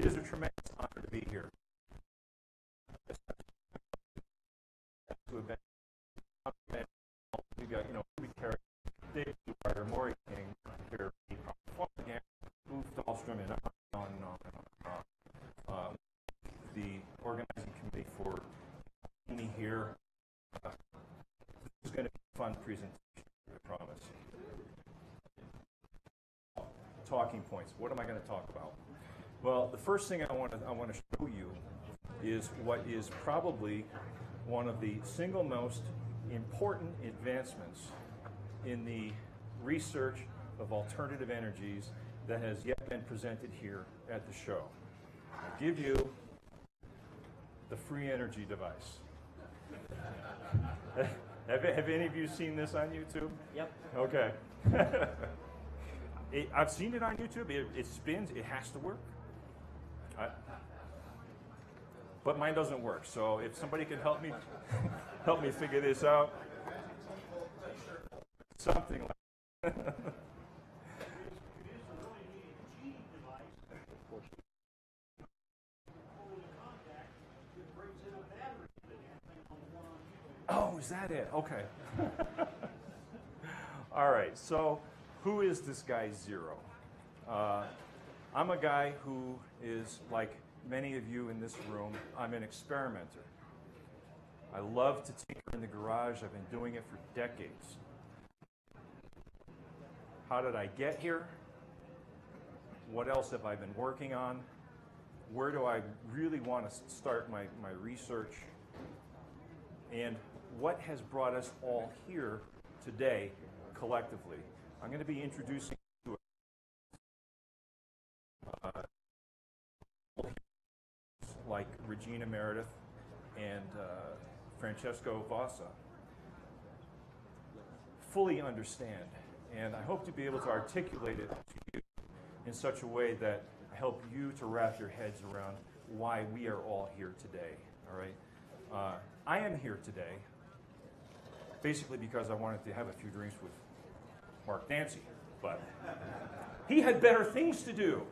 It is a tremendous honor to be here. To have been complimented, we got, you know, we carry Dave Dwyer, Moray King, here, Booth Dahlstrom, and on and on and on. Uh, the organizing committee for me here. Uh, this is going to be a fun presentation, I promise. Talking points. What am I going to talk about? Well, the first thing I want to I want to show you is what is probably one of the single most important advancements in the research of alternative energies that has yet been presented here at the show. I'll give you the free energy device. have, have any of you seen this on YouTube? Yep. Okay. it, I've seen it on YouTube. It, it spins. It has to work. But mine doesn't work. So if somebody can help me help me figure this out, something like. Oh, is that it? Okay. All right. So, who is this guy Zero? Uh, I'm a guy who is like many of you in this room. I'm an experimenter. I love to tinker in the garage. I've been doing it for decades. How did I get here? What else have I been working on? Where do I really want to start my, my research? And what has brought us all here today collectively. I'm going to be introducing Regina Meredith and uh, Francesco Vassa fully understand. And I hope to be able to articulate it to you in such a way that help you to wrap your heads around why we are all here today. All right. Uh, I am here today basically because I wanted to have a few drinks with Mark Dansie. But he had better things to do,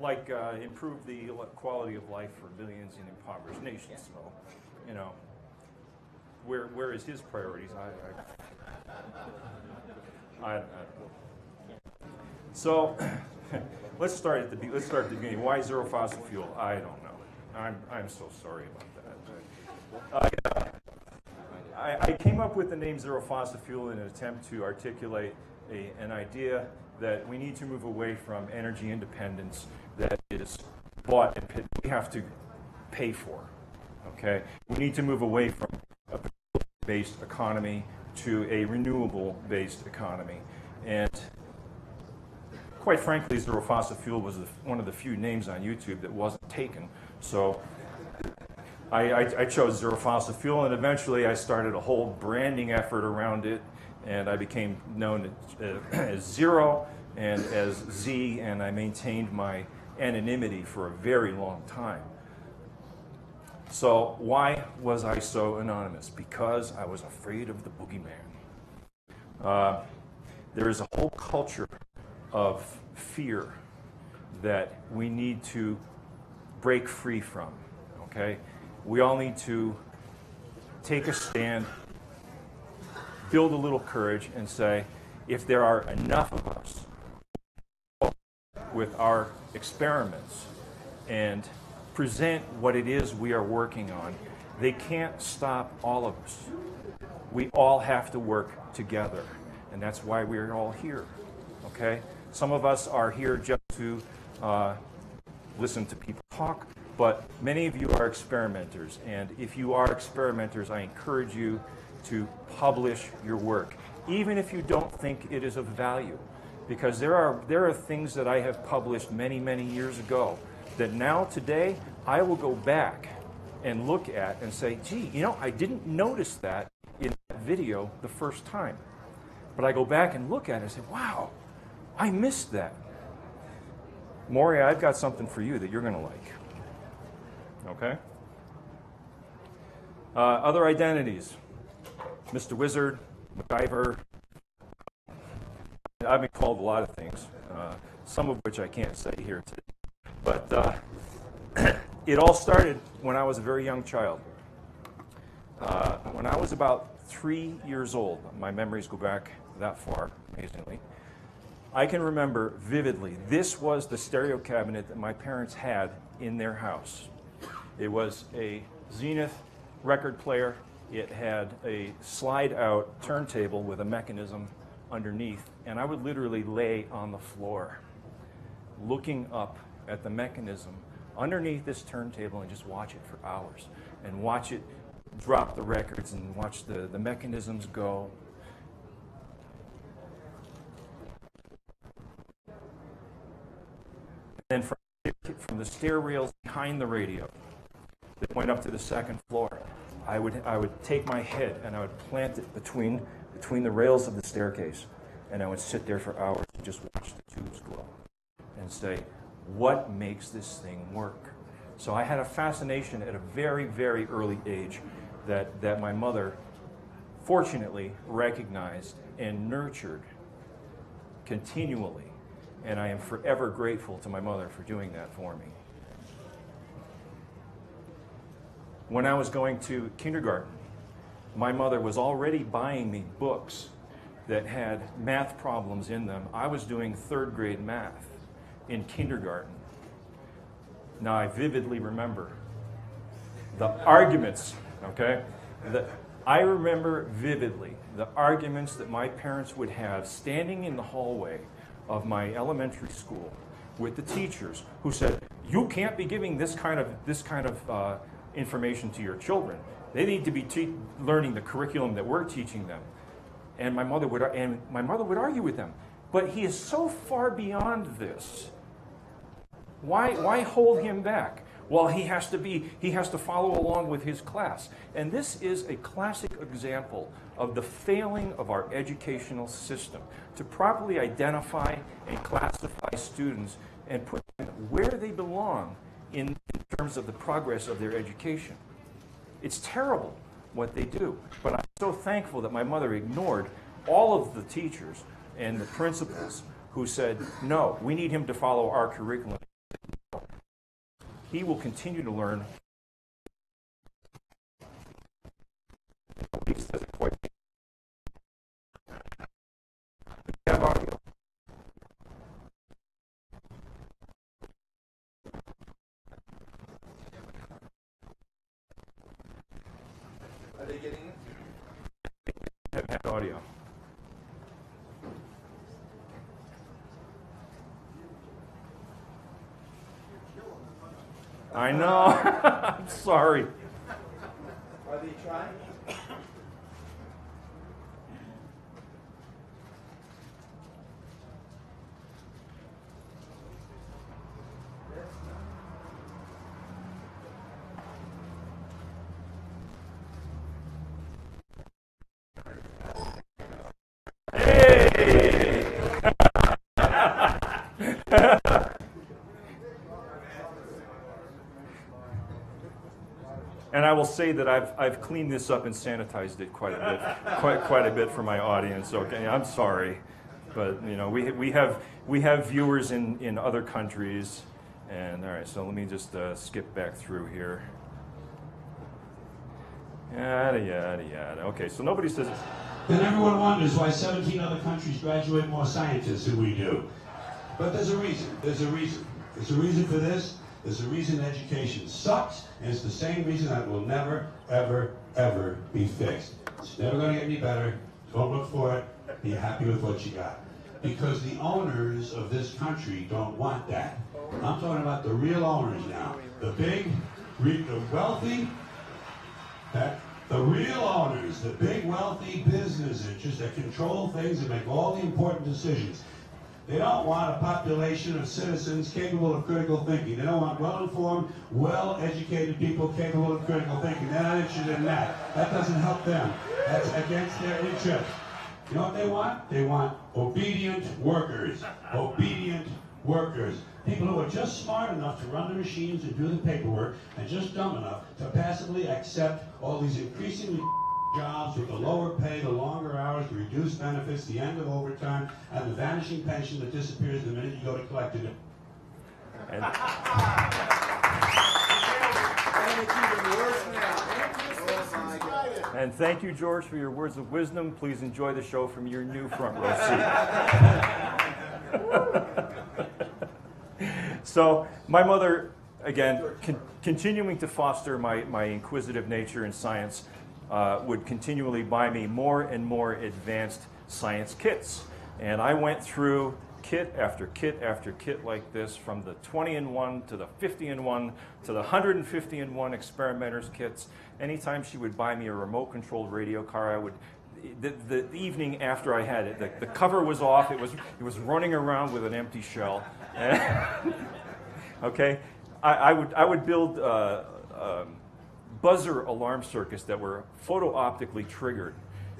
like uh, improve the quality of life for millions in impoverished nations. So, you know, where where is his priorities? I, I, I, I so let's start at the let's start at the beginning. Why zero fossil fuel? I don't know. I'm I'm so sorry about that. I, uh, I, I, came up with the name zero fossil fuel in an attempt to articulate a, an idea that we need to move away from energy independence is bought and we have to pay for. Okay, we need to move away from a based economy to a renewable based economy, and quite frankly, zero fossil fuel was one of the few names on YouTube that wasn't taken. So I, I, I, chose zero fossil fuel, and eventually I started a whole branding effort around it, and I became known as, uh, as Zero and as Z, and I maintained my anonymity for a very long time. So why was I so anonymous? Because I was afraid of the boogeyman. Uh, there is a whole culture of fear that we need to break free from. Okay, we all need to take a stand, build a little courage, and say, if there are enough of us with our experiments and present what it is we are working on, they can't stop all of us. We all have to work together, and that's why we're all here. Okay? Some of us are here just to uh, listen to people talk. But many of you are experimenters, and if you are experimenters, I encourage you to publish your work, even if you don't think it is of value. Because there are, there are things that I have published many, many years ago that now, today, I will go back and look at and say, gee, you know, I didn't notice that in that video the first time. But I go back and look at it and say, wow, I missed that. Moray, I've got something for you that you're going to like. Okay? Uh, other identities Mr. Wizard, MacGyver. I've been called a lot of things, uh, some of which I can't say here today. But uh, it all started when I was a very young child. Uh, when I was about three years old, my memories go back that far, amazingly. I can remember vividly, this was the stereo cabinet that my parents had in their house. It was a Zenith record player. It had a slide out turntable with a mechanism underneath, and I would literally lay on the floor looking up at the mechanism underneath this turntable and just watch it for hours and watch it drop the records and watch the, the mechanisms go. And then from, from the stair rails behind the radio that went up to the second floor, I would, I would take my head and I would plant it between, between the rails of the staircase and I would sit there for hours and just watch the tubes glow and say, what makes this thing work? So I had a fascination at a very, very early age that, that my mother fortunately recognized and nurtured continually. And I am forever grateful to my mother for doing that for me. When I was going to kindergarten, my mother was already buying me books that had math problems in them. I was doing third grade math in kindergarten. Now I vividly remember the arguments, okay? The, I remember vividly the arguments that my parents would have standing in the hallway of my elementary school with the teachers who said, "You can't be giving this kind of this kind of uh, information to your children. They need to be te- learning the curriculum that we're teaching them." And my mother would and my mother would argue with them, but he is so far beyond this why, why hold him back? Well, he has to be, he has to follow along with his class. And this is a classic example of the failing of our educational system to properly identify and classify students and put them where they belong in, in terms of the progress of their education. It's terrible what they do. But I'm so thankful that my mother ignored all of the teachers and the principals who said, no, we need him to follow our curriculum he will continue to learn. Are they getting it? Audio. I know. I'm sorry. Are they trying? And I will say that I've, I've cleaned this up and sanitized it quite a bit, quite, quite a bit for my audience. Okay, I'm sorry, but you know we, we have we have viewers in, in other countries, and all right. So let me just uh, skip back through here. Yada yada yada. Okay, so nobody says. Then everyone wonders why 17 other countries graduate more scientists than we do. But there's a reason. There's a reason. There's a reason for this. There's a reason education sucks, and it's the same reason that will never, ever, ever be fixed. It's never going to get any better. Don't look for it. Be happy with what you got. Because the owners of this country don't want that. I'm talking about the real owners now. The big, the wealthy, that the real owners, the big wealthy business interests that control things and make all the important decisions. They don't want a population of citizens capable of critical thinking. They don't want well-informed, well-educated people capable of critical thinking. They're not interested in that. That doesn't help them. That's against their interest. You know what they want? They want obedient workers. Obedient workers. People who are just smart enough to run the machines and do the paperwork and just dumb enough to passively accept all these increasingly jobs with the lower pay, the longer hours, the reduced benefits, the end of overtime, and the vanishing pension that disappears the minute you go to collect it. And, it's even worse now. My God. And thank you, George, for your words of wisdom. Please enjoy the show from your new front row seat. so, my mother, again, con- continuing to foster my, my inquisitive nature in science, uh, would continually buy me more and more advanced science kits. And I went through kit after kit after kit like this from the 20 in 1 to the 50 in 1 to the 150 in 1 experimenters kits. Anytime she would buy me a remote controlled radio car, I would. The, the evening after I had it, the, the cover was off. It was, it was running around with an empty shell. okay? I, I, would, I would build uh, um, buzzer alarm circuits that were photo optically triggered.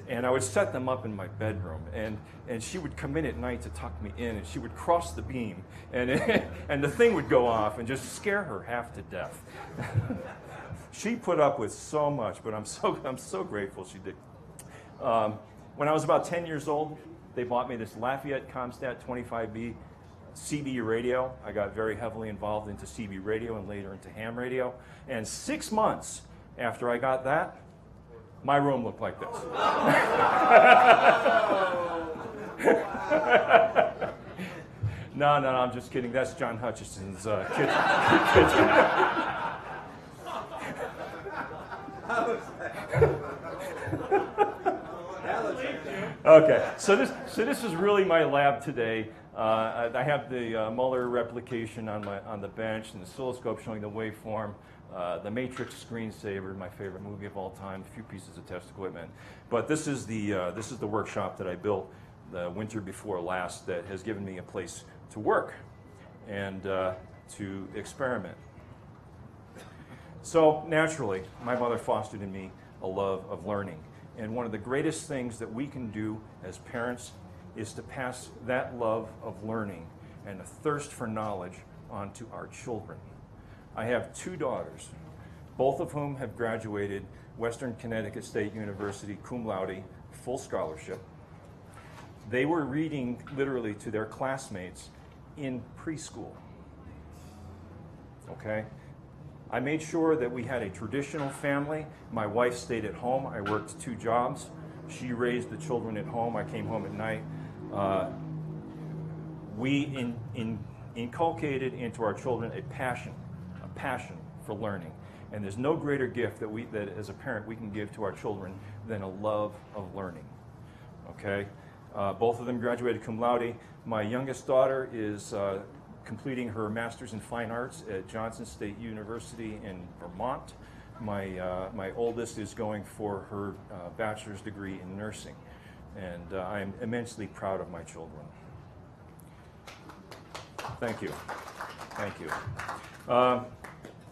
And I would set them up in my bedroom. And, and she would come in at night to tuck me in, and she would cross the beam. And, and the thing would go off and just scare her half to death. she put up with so much, but I'm so, I'm so grateful she did. Um, when I was about 10 years old, they bought me this Lafayette Comstat 25B CB radio. I got very heavily involved into CB radio and later into ham radio. And six months after I got that, my room looked like this. no, no, no, I'm just kidding. That's John Hutchison's uh, kitchen. Okay, so this, so this is really my lab today. Uh, I have the uh, Muller replication on, my, on the bench and the oscilloscope showing the waveform, uh, the Matrix screensaver, my favorite movie of all time, a few pieces of test equipment. But this is the, uh, this is the workshop that I built the winter before last that has given me a place to work and uh, to experiment. So naturally, my mother fostered in me a love of learning. And one of the greatest things that we can do as parents is to pass that love of learning and a thirst for knowledge onto our children. I have two daughters, both of whom have graduated Western Connecticut State University cum laude, full scholarship. They were reading literally to their classmates in preschool. Okay? I made sure that we had a traditional family. My wife stayed at home. I worked two jobs. She raised the children at home. I came home at night. Uh, we in, in, inculcated into our children a passion, a passion for learning. And there's no greater gift that we, that as a parent we can give to our children than a love of learning. Okay? Uh, both of them graduated cum laude. My youngest daughter is uh, completing her master's in fine arts at Johnson State University in Vermont. My, uh, my oldest is going for her uh, bachelor's degree in nursing, and uh, I am immensely proud of my children. Thank you. Thank you. Um,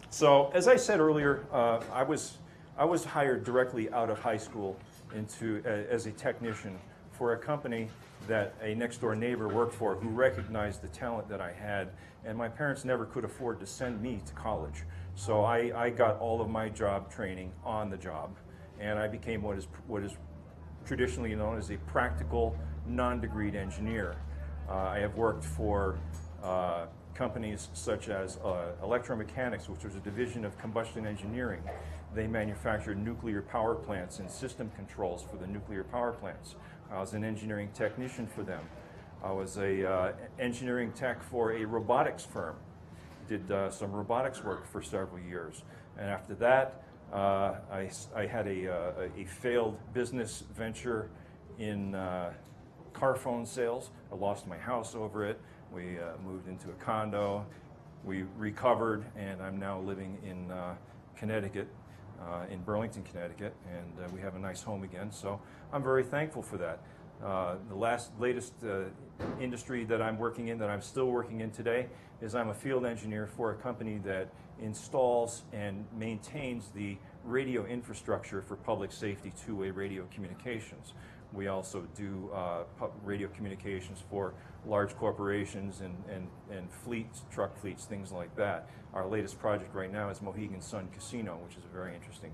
so, as I said earlier, uh, I, was, I was hired directly out of high school into, as a technician for a company that a next door neighbor worked for who recognized the talent that I had, and my parents never could afford to send me to college. So I, I got all of my job training on the job, and I became what is, what is traditionally known as a practical non-degreed engineer. Uh, I have worked for uh, companies such as uh, Electromechanics, which was a division of combustion engineering. They manufactured nuclear power plants and system controls for the nuclear power plants. I was an engineering technician for them. I was a uh, engineering tech for a robotics firm. Did uh, some robotics work for several years. And after that, uh, I, I had a, uh, a failed business venture in uh, car phone sales. I lost my house over it. We uh, moved into a condo. We recovered, and I'm now living in Connecticut uh, in Burlington, Connecticut, and uh, we have a nice home again. So I'm very thankful for that. Uh, the last, latest uh, industry that I'm working in, that I'm still working in today, is I'm a field engineer for a company that installs and maintains the radio infrastructure for public safety two-way radio communications. We also do uh, radio communications for large corporations and, and, and fleets, truck fleets, things like that. Our latest project right now is Mohegan Sun Casino, which is a very interesting,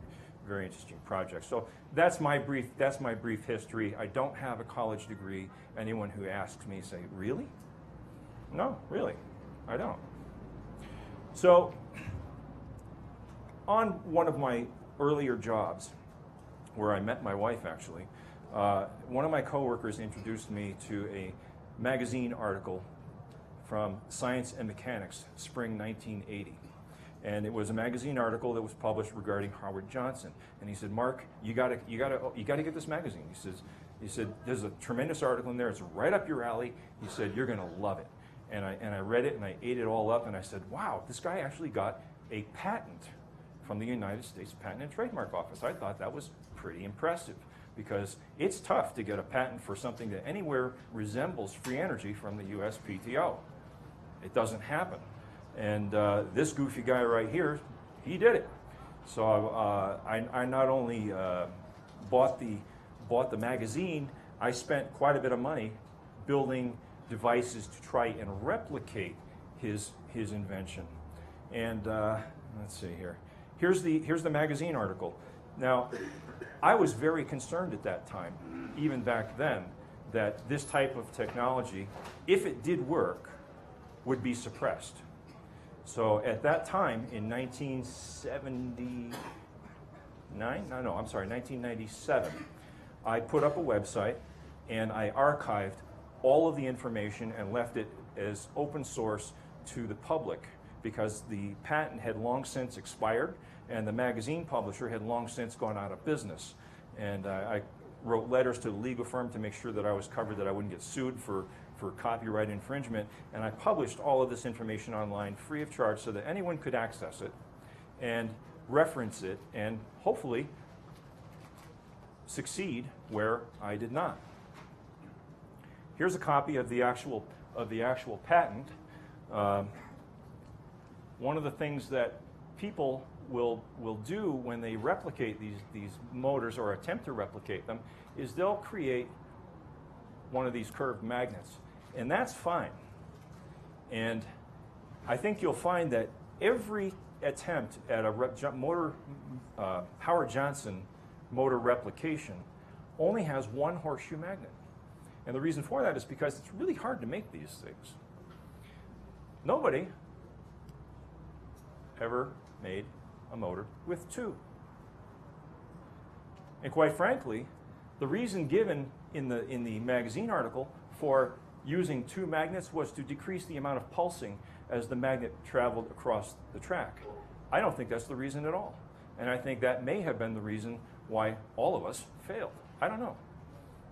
very interesting project. So that's my brief, that's my brief history. I don't have a college degree. Anyone who asks me say, really? No, really, I don't. So on one of my earlier jobs, where I met my wife actually, uh, one of my coworkers introduced me to a magazine article from Science and Mechanics, spring 1980. And it was a magazine article that was published regarding Howard Johnson. And he said, Mark, you gotta, you gotta, you gotta get this magazine. He says, he said, there's a tremendous article in there. It's right up your alley. He said, you're gonna love it. And I, and I read it and I ate it all up and I said, wow, this guy actually got a patent from the United States Patent and Trademark Office. I thought that was pretty impressive because it's tough to get a patent for something that anywhere resembles free energy from the USPTO. It doesn't happen. And uh, this goofy guy right here, he did it. So uh, I, I not only uh, bought the bought the magazine, I spent quite a bit of money building devices to try and replicate his his invention. And uh, let's see here. Here's the here's the magazine article. Now, I was very concerned at that time, even back then, that this type of technology, if it did work, would be suppressed. So at that time, in 1979, no, no, I'm sorry, 1997, I put up a website and I archived all of the information and left it as open source to the public because the patent had long since expired and the magazine publisher had long since gone out of business. And uh, I wrote letters to the legal firm to make sure that I was covered, that I wouldn't get sued for, for copyright infringement. And I published all of this information online free of charge so that anyone could access it and reference it and hopefully succeed where I did not. Here's a copy of the actual, of the actual patent. Um, one of the things that people will, will do when they replicate these, these motors or attempt to replicate them is they'll create one of these curved magnets. And that's fine. And I think you'll find that every attempt at a motor, uh, Howard Johnson motor replication only has one horseshoe magnet. And the reason for that is because it's really hard to make these things. Nobody ever made a motor with two. And quite frankly, the reason given in the, in the magazine article for using two magnets was to decrease the amount of pulsing as the magnet traveled across the track. I don't think that's the reason at all. And I think that may have been the reason why all of us failed. I don't know.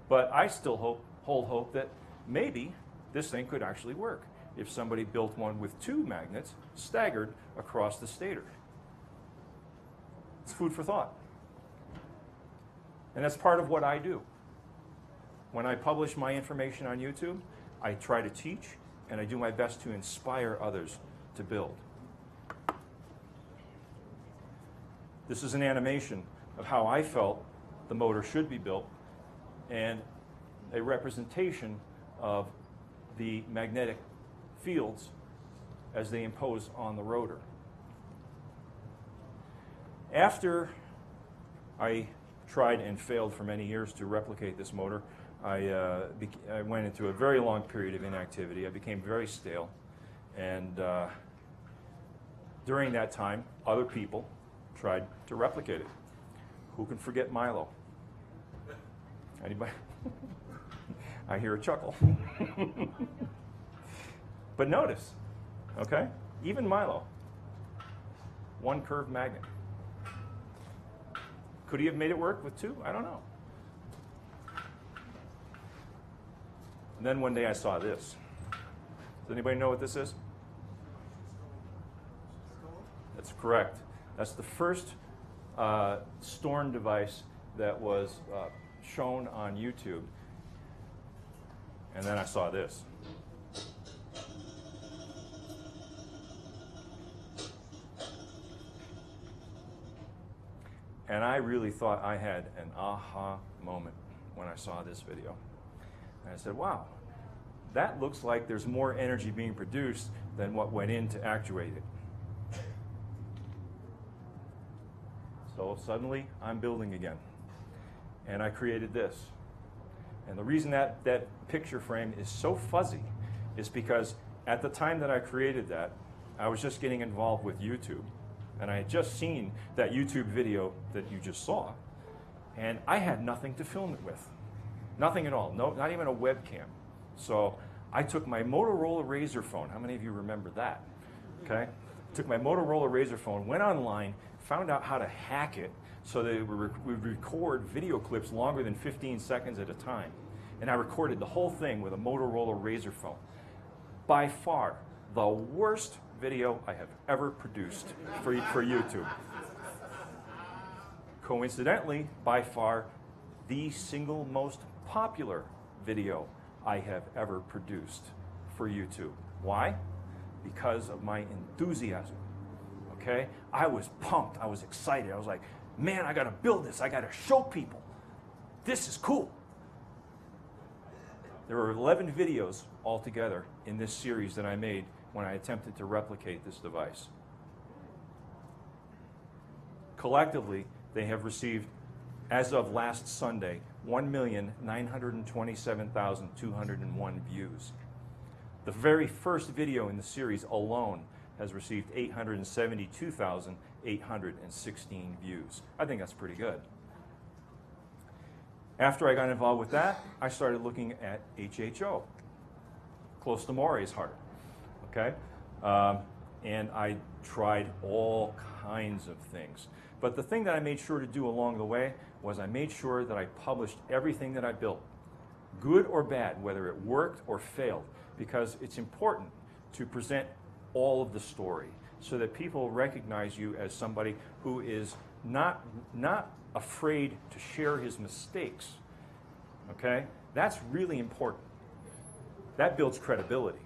But I still hope, hold hope that maybe this thing could actually work if somebody built one with two magnets staggered across the stator. It's food for thought. And that's part of what I do. When I publish my information on YouTube, I try to teach and I do my best to inspire others to build. This is an animation of how I felt the motor should be built and a representation of the magnetic fields as they impose on the rotor. After I tried and failed for many years to replicate this motor, I, uh, I went into a very long period of inactivity. I became very stale. And uh, during that time, other people tried to replicate it. Who can forget Milo? Anybody? I hear a chuckle. but notice, okay? Even Milo, one curved magnet. Could he have made it work with two? I don't know. And then one day I saw this. Does anybody know what this is? That's correct. That's the first uh, Steorn device that was uh, shown on YouTube. And then I saw this. And I really thought I had an aha moment when I saw this video. And I said, wow, that looks like there's more energy being produced than what went in to actuate it. So suddenly, I'm building again. And I created this. And the reason that that picture frame is so fuzzy is because at the time that I created that, I was just getting involved with YouTube. And I had just seen that YouTube video that you just saw, and I had nothing to film it with. Nothing at all. No, not even a webcam. So I took my Motorola Razr phone. How many of you remember that? Okay. Took my Motorola Razr phone, went online, found out how to hack it so that it would, record video clips longer than 15 seconds at a time. And I recorded the whole thing with a Motorola Razr phone. By far, the worst video I have ever produced for, for YouTube. Coincidentally, by far, the single most popular video I have ever produced for YouTube. Why? Because of my enthusiasm. Okay? I was pumped. I was excited. I was like, man, I got to build this. I got to show people. This is cool. There were 11 videos altogether in this series that I made when I attempted to replicate this device. Collectively, they have received, as of last Sunday, 1,927,201 views. The very first video in the series alone has received 872,816 views. I think that's pretty good. After I got involved with that, I started looking at HHO, close to Moray's heart. Okay? Um, and I tried all kinds of things. But the thing that I made sure to do along the way was I made sure that I published everything that I built, good or bad, whether it worked or failed, because it's important to present all of the story so that people recognize you as somebody who is not, not afraid to share his mistakes. Okay? That's really important. That builds credibility.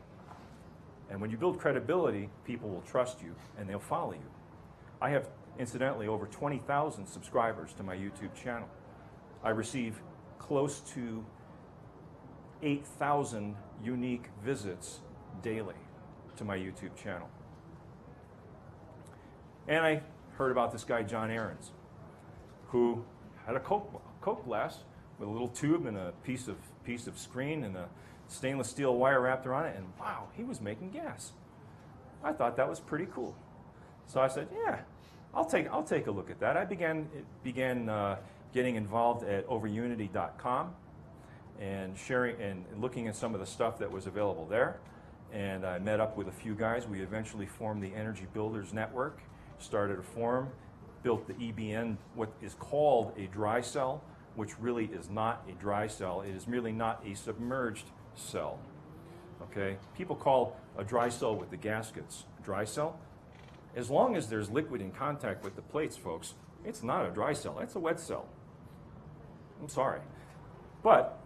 And when you build credibility, people will trust you and they'll follow you. I have, incidentally, over 20,000 subscribers to my YouTube channel. I receive close to 8,000 unique visits daily to my YouTube channel. And I heard about this guy, John Aarons, who had a Coke, Coke glass with a little tube and a piece of, piece of screen and a stainless steel wire wrapped around it, and wow, he was making gas. I thought that was pretty cool. So I said, yeah, I'll take, I'll take a look at that. I began, began uh, getting involved at overunity.com and sharing and looking at some of the stuff that was available there. And I met up with a few guys. We eventually formed the Energy Builders Network, started a forum, built the EBN, what is called a dry cell, which really is not a dry cell. It is merely not a submerged cell. Okay? People call a dry cell with the gaskets dry cell. As long as there's liquid in contact with the plates, folks, it's not a dry cell. It's a wet cell. I'm sorry. But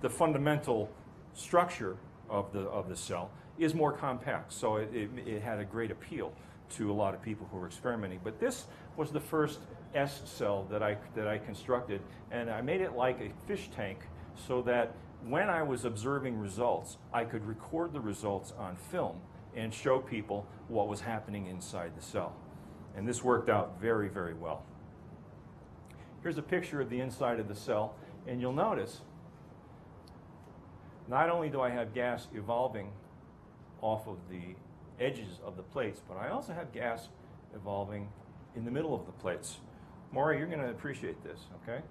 the fundamental structure of the, of the cell is more compact, so it, it, it had a great appeal to a lot of people who were experimenting. But this was the first S cell that I, that I constructed, and I made it like a fish tank so that when I was observing results, I could record the results on film and show people what was happening inside the cell. And this worked out very, very well. Here's a picture of the inside of the cell, and you'll notice not only do I have gas evolving off of the edges of the plates, but I also have gas evolving in the middle of the plates. Moray, you're going to appreciate this, okay?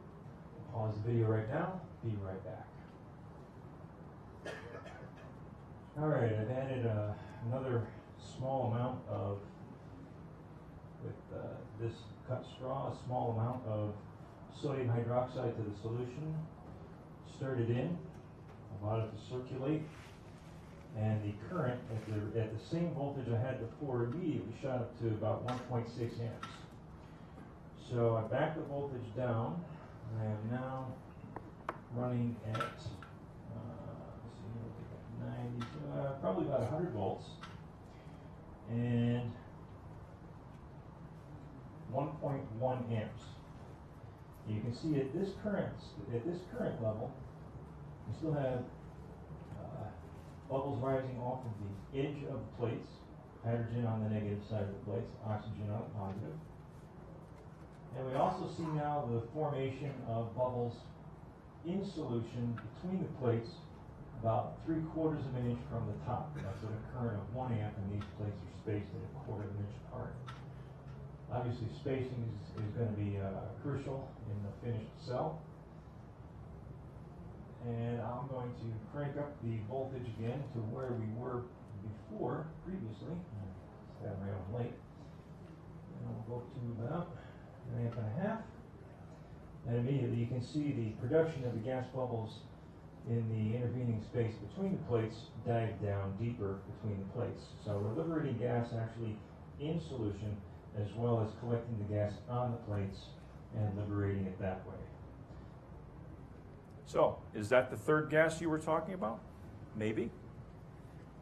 Pause the video right now, be right back. All right, I've added uh, another small amount of, with uh, this cut straw, a small amount of sodium hydroxide to the solution. Stirred it in, allowed it to circulate, and the current at the, at the same voltage I had before immediately shot up to about 1.6 amps. So I backed the voltage down. I am now running at, uh, let's see, we'll 90, uh, probably about 100 volts. And 1.1 amps. You can see at this current, at this current level, we still have uh, bubbles rising off of the edge of the plates, hydrogen on the negative side of the plates, oxygen on the positive. And we also see now the formation of bubbles in solution between the plates, about three quarters of an inch from the top. That's at a current of one amp, and these plates are spaced at a quarter of an inch apart. Obviously, spacing is, is gonna be, uh, crucial in the finished cell. And I'm going to crank up the voltage again to where we were before, previously. Stand right on late. And we'll go to about an amp and a half. And immediately you can see the production of the gas bubbles in the intervening space between the plates dive down deeper between the plates. So we're liberating gas actually in solution as well as collecting the gas on the plates and liberating it that way. So, is that the third gas you were talking about? Maybe.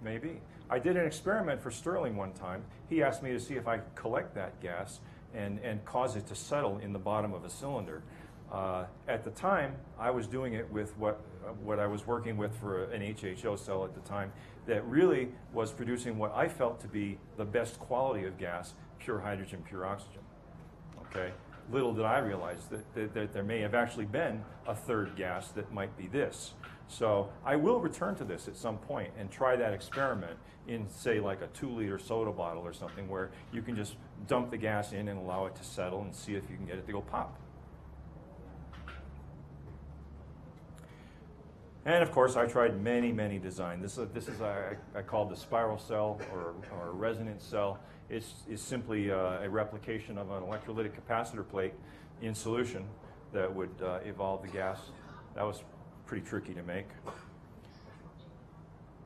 Maybe. I did an experiment for Sterling one time. He asked me to see if I could collect that gas and, and cause it to settle in the bottom of a cylinder. Uh, at the time, I was doing it with what, what I was working with for an HHO cell at the time that really was producing what I felt to be the best quality of gas, pure hydrogen, pure oxygen. Okay? Little did I realize that, that, that there may have actually been a third gas that might be this. So I will return to this at some point and try that experiment in, say, like a two liter soda bottle or something where you can just dump the gas in and allow it to settle and see if you can get it to go pop. And of course, I tried many, many designs. This is, this is I, I call the spiral cell or, or a resonance cell. It's, it's simply uh, a replication of an electrolytic capacitor plate in solution that would uh, evolve the gas. That was pretty tricky to make.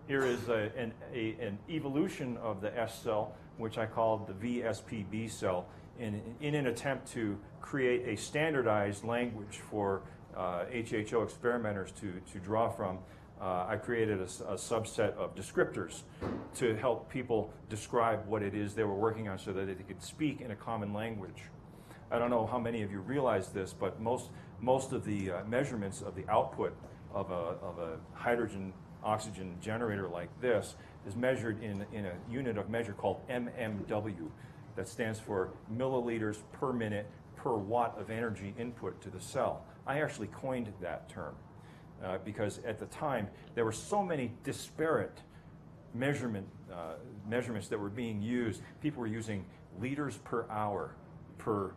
Here is a, an, a, an evolution of the S cell, which I called the VSPB cell, in, in an attempt to create a standardized language for HHO experimenters to, to draw from. Uh, I created a subset of descriptors to help people describe what it is they were working on so that they could speak in a common language. I don't know how many of you realize this, but most, most of the uh, measurements of the output of a, of a hydrogen oxygen generator like this is measured in, in a unit of measure called MMW. That stands for milliliters per minute per watt of energy input to the cell. I actually coined that term uh, because at the time there were so many disparate measurement uh, measurements that were being used. People were using liters per hour per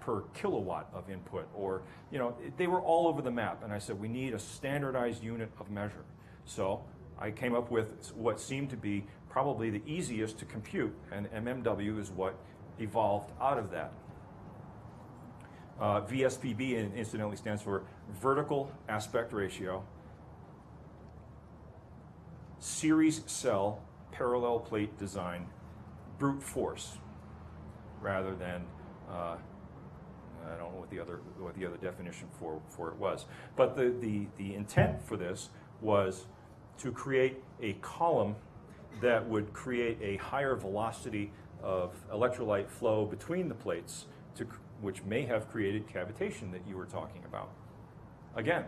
per kilowatt of input, or you know they were all over the map. And I said we need a standardized unit of measure. So I came up with what seemed to be probably the easiest to compute, and MMW is what evolved out of that. Uh, VSPB in- incidentally stands for vertical aspect ratio, series cell parallel plate design, brute force, rather than uh, I don't know what the other what the other definition for, for it was. But the, the, the intent for this was to create a column that would create a higher velocity of electrolyte flow between the plates, to, which may have created cavitation that you were talking about. Again,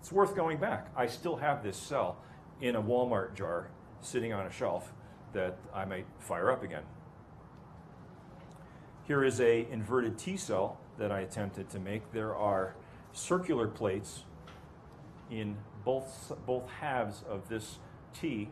it's worth going back. I still have this cell in a Walmart jar sitting on a shelf that I might fire up again. Here is a inverted T cell that I attempted to make. There are circular plates in both both halves of this T,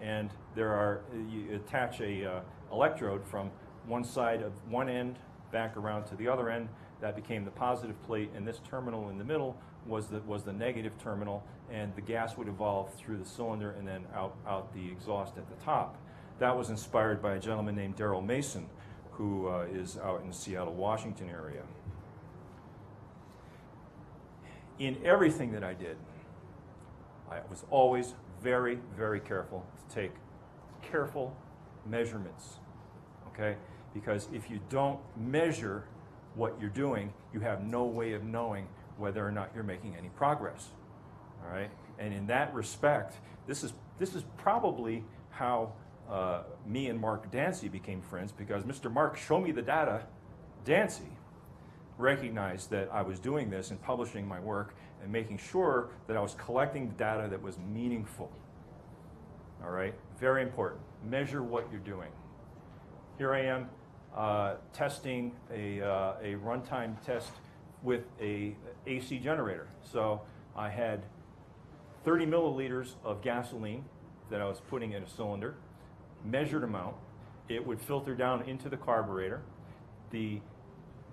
and there are you attach a uh, electrode from one side of one end back around to the other end. That became the positive plate, and this terminal in the middle was the was the negative terminal, and the gas would evolve through the cylinder and then out out the exhaust at the top. That was inspired by a gentleman named Daryl Mason, who uh, is out in the Seattle, Washington area. In everything that I did, I was always very, very careful to take careful measurements. Okay? Because if you don't measure what you're doing, you have no way of knowing whether or not you're making any progress. All right? And in that respect, this is, this is probably how uh, me and Mark Dansie became friends because Mr. Mark showed me the data. Dansie recognized that I was doing this and publishing my work and making sure that I was collecting data that was meaningful. All right? Very important. Measure what you're doing. Here I am uh, testing a, uh, a runtime test with a AC generator. So I had 30 milliliters of gasoline that I was putting in a cylinder, measured amount. It would filter down into the carburetor. The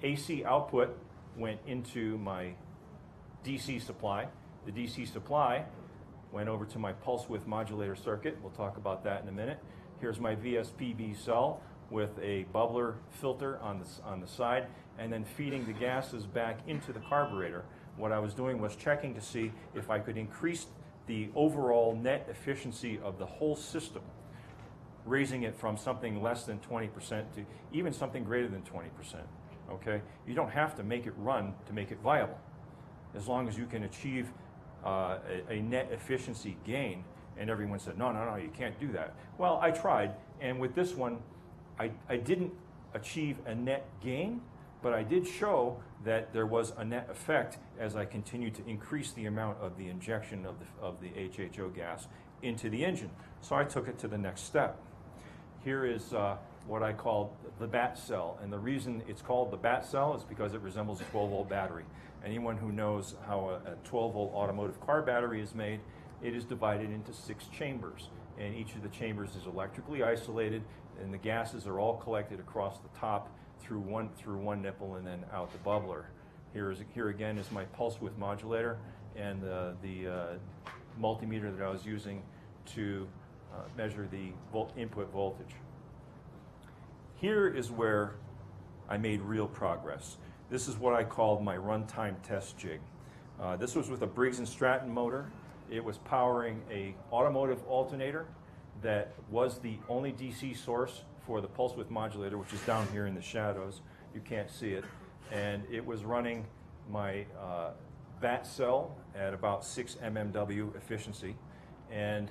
AC output went into my DC supply. The DC supply went over to my pulse width modulator circuit. We'll talk about that in a minute. Here's my VSPB cell with a bubbler filter on the, on the side and then feeding the gases back into the carburetor. What I was doing was checking to see if I could increase the overall net efficiency of the whole system, raising it from something less than 20% to even something greater than 20%. Okay? You don't have to make it run to make it viable as long as you can achieve uh, a, a net efficiency gain. And everyone said, no, no, no, you can't do that. Well, I tried, and with this one, I, I didn't achieve a net gain, but I did show that there was a net effect as I continued to increase the amount of the injection of the, of the HHO gas into the engine. So I took it to the next step. Here is uh, what I call the bat cell. And the reason it's called the bat cell is because it resembles a 12 volt battery. Anyone who knows how a, a 12 volt automotive car battery is made, it is divided into six chambers. And each of the chambers is electrically isolated, and the gases are all collected across the top through one, through one nipple and then out the bubbler. Here, is, here again is my pulse width modulator and uh, the uh, multimeter that I was using to uh, measure the volt input voltage. Here is where I made real progress. This is what I called my runtime test jig. Uh, this was with a Briggs & Stratton motor. It was powering a automotive alternator that was the only DC source for the pulse width modulator, which is down here in the shadows. You can't see it. And it was running my uh, bat cell at about 6 mmW efficiency and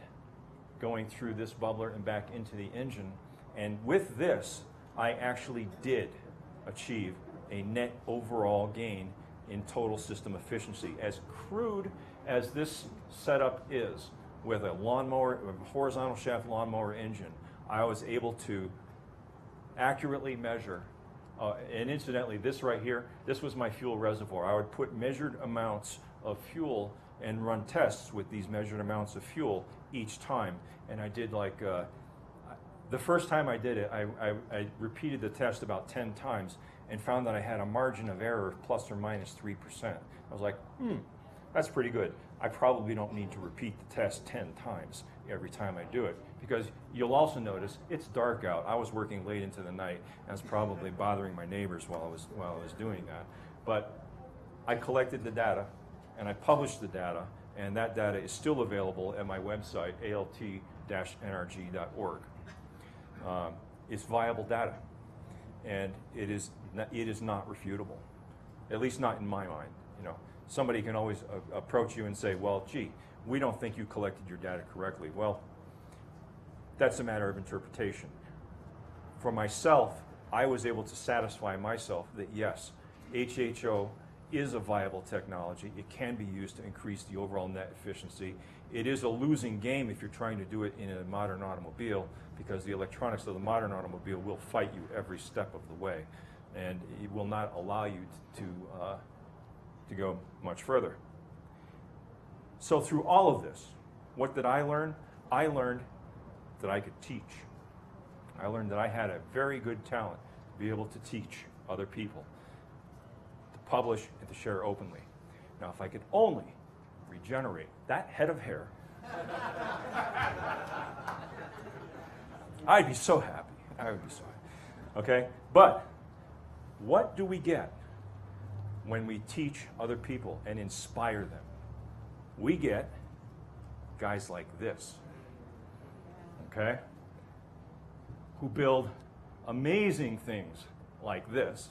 going through this bubbler and back into the engine. And with this, I actually did achieve a net overall gain in total system efficiency. As crude as this setup is, with a lawnmower, a horizontal shaft lawnmower engine, I was able to accurately measure. Uh, and incidentally, this right here, this was my fuel reservoir. I would put measured amounts of fuel and run tests with these measured amounts of fuel each time. And I did like, uh, the first time I did it, I, I, I repeated the test about 10 times and found that I had a margin of error of plus or minus 3%. I was like, hmm, that's pretty good. I probably don't need to repeat the test 10 times every time I do it because you'll also notice it's dark out. I was working late into the night and I was probably bothering my neighbors while I was, while I was doing that. But I collected the data and I published the data and that data is still available at my website, alt-nrg.org. Um, it's viable data and it is, not, it is not refutable, at least not in my mind. You know, somebody can always uh, approach you and say, well, gee, we don't think you collected your data correctly. Well, that's a matter of interpretation. For myself, I was able to satisfy myself that yes, HHO is a viable technology. It can be used to increase the overall net efficiency. It is a losing game if you're trying to do it in a modern automobile because the electronics of the modern automobile will fight you every step of the way and it will not allow you to, uh, to go much further. So through all of this, what did I learn? I learned that I could teach. I learned that I had a very good talent to be able to teach other people, to publish and to share openly. Now, if I could only regenerate that head of hair, I'd be so happy. I would be so happy. Okay? But what do we get when we teach other people and inspire them? We get guys like this. Okay? Who build amazing things like this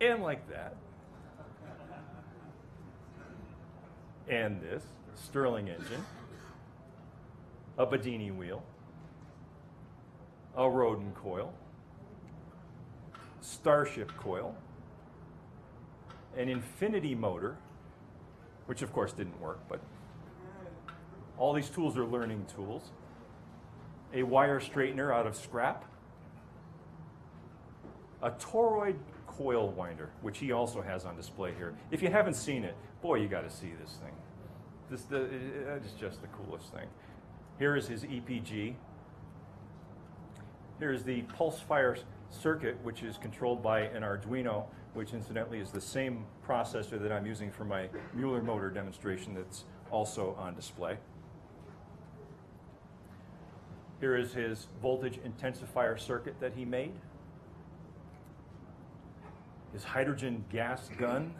and like that and this Stirling engine, a Bedini wheel, a Rodin coil, Starship coil, an Infinity motor, which of course didn't work, but all these tools are learning tools, a wire straightener out of scrap, a toroid coil winder, which he also has on display here. If you haven't seen it, boy, you got to see this thing. This the, it is just the coolest thing. Here is his EPG. Here's the pulse fire circuit, which is controlled by an Arduino, which incidentally is the same processor that I'm using for my Muller motor demonstration that's also on display. Here is his voltage intensifier circuit that he made. His hydrogen gas gun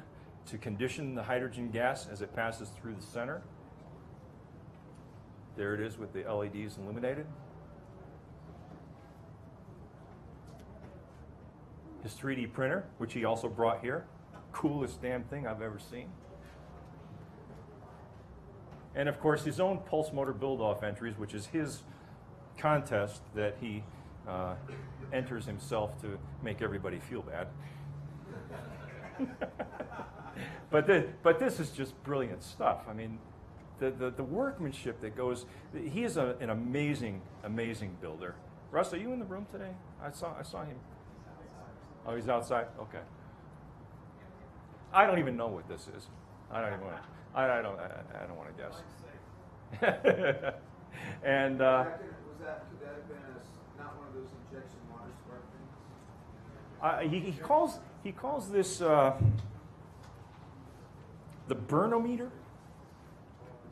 to condition the hydrogen gas as it passes through the center. There it is with the LEDs illuminated. His 3D printer, which he also brought here. Coolest damn thing I've ever seen. And of course, his own pulse motor build off entries, which is his contest that he uh, enters himself to make everybody feel bad. but, the, but this is just brilliant stuff. I mean, the, the, the workmanship that goes, he is a, an amazing, amazing builder. Russ, are you in the room today? I saw, I saw him. Oh, he's outside? Okay. I don't even know what this is. I don't even want to, I, I don't, I, I don't want to guess. and, uh, Was that, could that have been a, s- not one of those injection water spark things? Uh, he, he calls he calls this uh, the burnometer.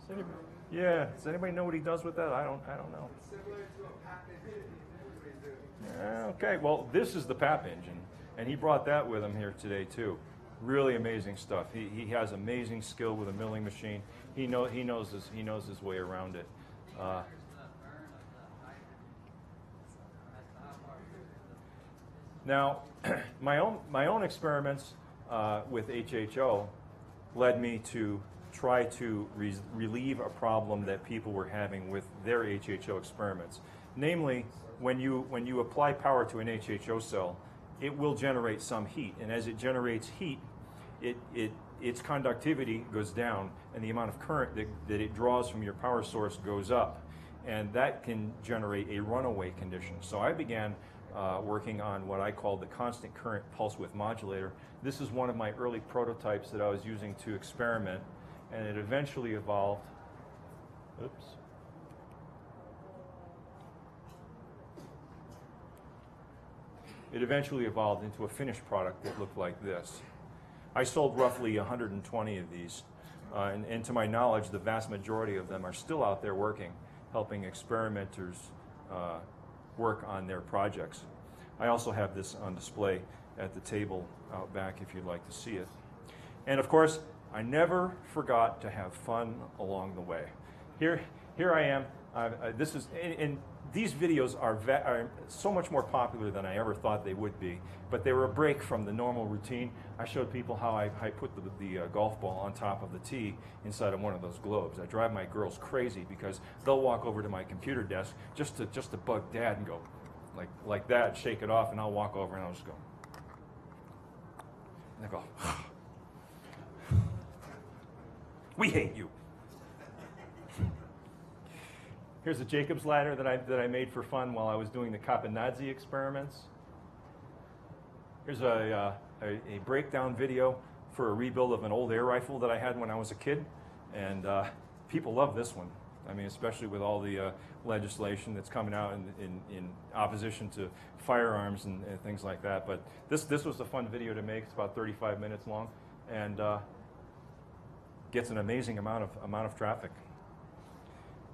Does anybody, yeah. Does anybody know what he does with that? I don't. I don't know. Similar to a Papp engine. That's what he's doing. Uh, okay. Well, this is the Papp engine, and he brought that with him here today too. Really amazing stuff. He, he has amazing skill with a milling machine. He know he knows his he knows his way around it. Uh, Now, my own my own experiments uh, with HHO led me to try to re- relieve a problem that people were having with their HHO experiments. Namely, when you when you apply power to an HHO cell, it will generate some heat, and as it generates heat, it, it its conductivity goes down, and the amount of current that, that it draws from your power source goes up, and that can generate a runaway condition. So I began uh, working on what I called the constant current pulse width modulator. This is one of my early prototypes that I was using to experiment, and it eventually evolved. Oops. It eventually evolved into a finished product that looked like this. I sold roughly 120 of these, uh, and, and to my knowledge, the vast majority of them are still out there working, helping experimenters uh, work on their projects. I also have this on display at the table out back if you'd like to see it. And of course, I never forgot to have fun along the way. Here, here I am. Uh, this is, and, and these videos are, are so much more popular than I ever thought they would be. But they were a break from the normal routine. I showed people how I, I put the, the uh, golf ball on top of the tee inside of one of those globes. I drive my girls crazy because they'll walk over to my computer desk just to just to bug dad and go like like that, shake it off, and I'll walk over and I'll just go. And they go, we hate you. Here's a Jacob's ladder that I, that I made for fun while I was doing the Kapanadze experiments. Here's a, uh, a, a breakdown video for a rebuild of an old air rifle that I had when I was a kid. And uh, people love this one. I mean, especially with all the uh, legislation that's coming out in, in, in opposition to firearms and, and, things like that. But this, this was a fun video to make. It's about 35 minutes long and uh, gets an amazing amount of, amount of traffic.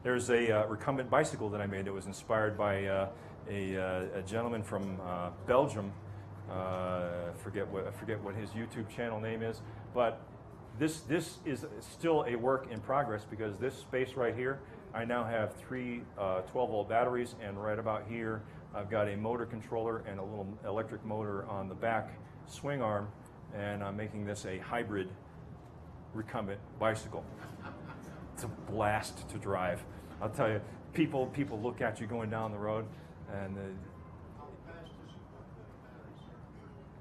There's a uh, recumbent bicycle that I made that was inspired by uh, a, uh, a, gentleman from uh, Belgium. Uh, forget what I forget what his YouTube channel name is, but this this is still a work in progress because this space right here, I now have three 12-volt batteries, and right about here, I've got a motor controller and a little electric motor on the back swing arm, and I'm making this a hybrid recumbent bicycle it's a blast to drive. I'll tell you, people people look at you going down the road, and